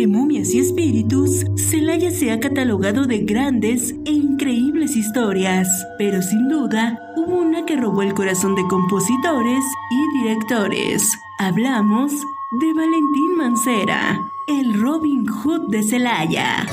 demonios y espíritus, Celaya se ha catalogado de grandes e increíbles historias, pero sin duda hubo una que robó el corazón de compositores y directores. Hablamos de Valentín Mancera, el Robin Hood de Celaya.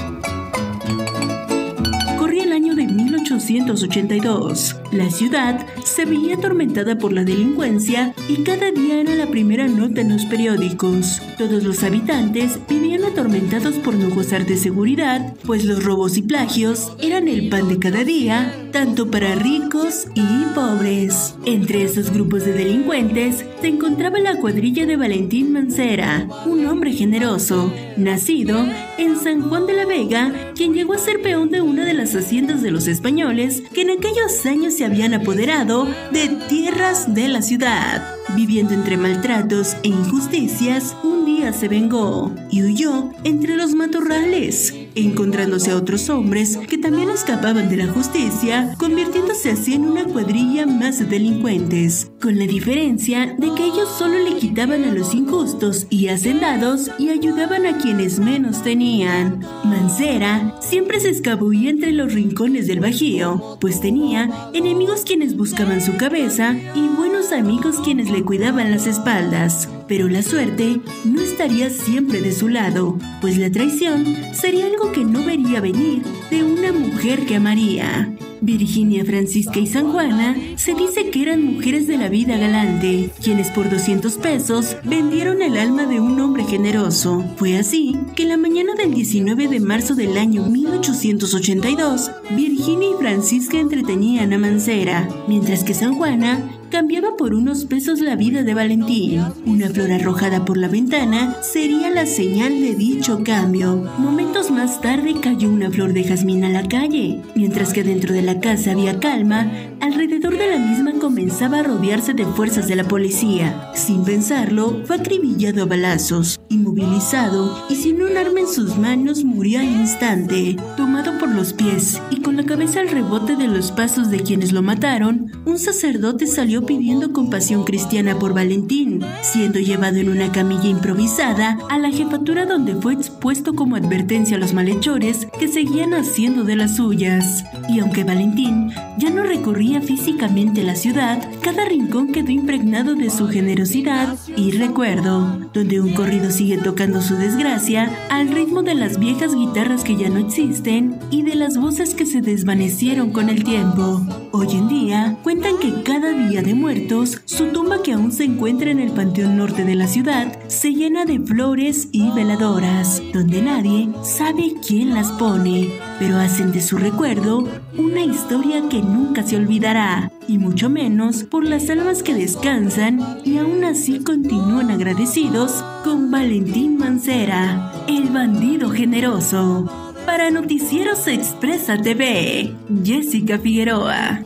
1882. La ciudad se veía atormentada por la delincuencia y cada día era la primera nota en los periódicos. Todos los habitantes vivían atormentados por no gozar de seguridad, pues los robos y plagios eran el pan de cada día, tanto para ricos y pobres. Entre esos grupos de delincuentes se encontraba la cuadrilla de Valentín Mancera, un hombre generoso, nacido en San Juan de la Vega, quien llegó a ser peón de una de las haciendas de los españoles que en aquellos años se habían apoderado de tierras de la ciudad. Viviendo entre maltratos e injusticias, un día se vengó y huyó entre los matorrales encontrándose a otros hombres que también escapaban de la justicia, convirtiéndose así en una cuadrilla más de delincuentes, con la diferencia de que ellos solo le quitaban a los injustos y hacendados y ayudaban a quienes menos tenían. Mancera siempre se escabullía entre los rincones del Bajío, pues tenía enemigos quienes buscaban su cabeza y buenos amigos quienes le cuidaban las espaldas. Pero la suerte no estaría siempre de su lado, pues la traición sería algo que no vería venir de una mujer que amaría. Virginia, Francisca y San Juana se dice que eran mujeres de la vida galante, quienes por 200 pesos vendieron el alma de un hombre generoso. Fue así que la mañana del 19 de marzo del año 1882, Virginia y Francisca entretenían a Mancera, mientras que San Juana cambiaba por unos pesos la vida de Valentín. Una flor arrojada por la ventana sería la señal de dicho cambio. Momentos más tarde cayó una flor de jazmín a la calle. Mientras que dentro de la casa había calma, alrededor de la misma comenzaba a rodearse de fuerzas de la policía. Sin pensarlo, fue acribillado a balazos, inmovilizado y sin un arma en sus manos murió al instante. Por los pies y con la cabeza al rebote de los pasos de quienes lo mataron, un sacerdote salió pidiendo compasión cristiana por Valentín, siendo llevado en una camilla improvisada a la jefatura donde fue expuesto como advertencia a los malhechores que seguían haciendo de las suyas. Y aunque Valentín ya no recorría físicamente la ciudad, cada rincón quedó impregnado de su generosidad y recuerdo, donde un corrido sigue tocando su desgracia al ritmo de las viejas guitarras que ya no existen y de las voces que se desvanecieron con el tiempo. Hoy en día cuentan que cada día de Muertos, su tumba que aún se encuentra en el Panteón Norte de la ciudad se llena de flores y veladoras, donde nadie sabe quién las pone, pero hacen de su recuerdo una historia que nunca se olvidará, y mucho menos por las almas que descansan y aún así continúan agradecidos con Valentín Mancera, el bandido generoso. Para Noticieros Expresa TV, Jessica Figueroa.